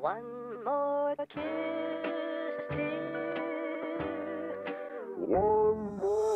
One more kiss, dear. One more.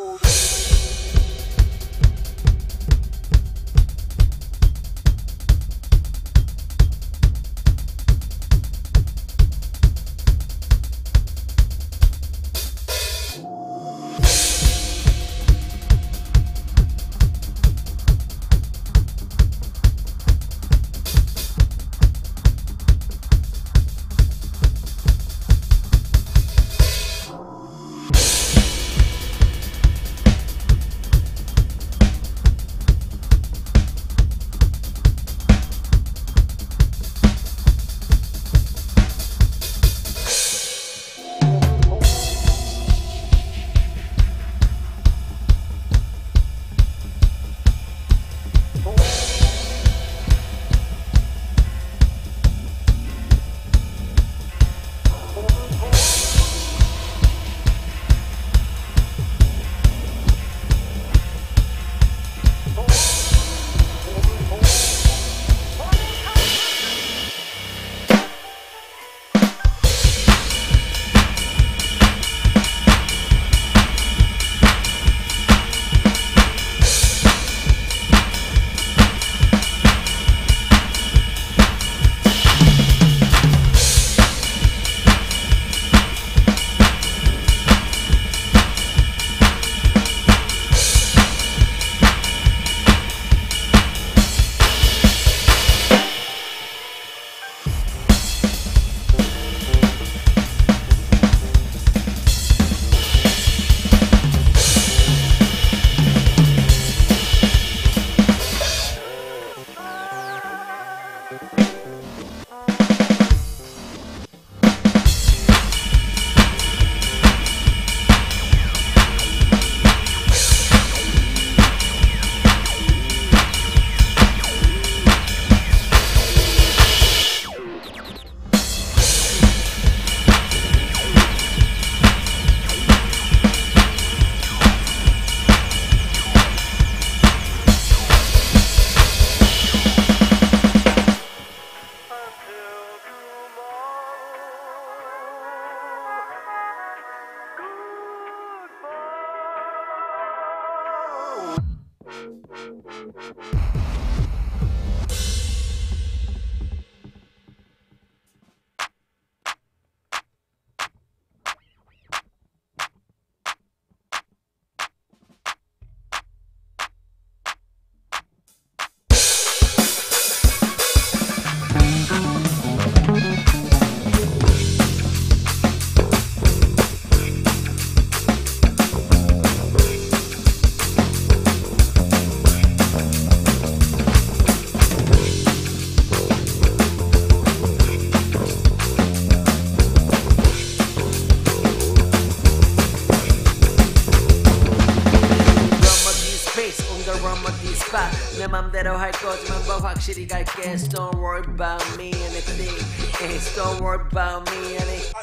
space under Rummagy spot 내 맘대로 할 거지만 뭐 확실히 갈게 Don't worry about me anything It's don't worry about me anything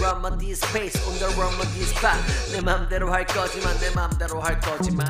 Rummagy space under Rummagy spot 내 맘대로 할 거지만 내 맘대로 할 거지만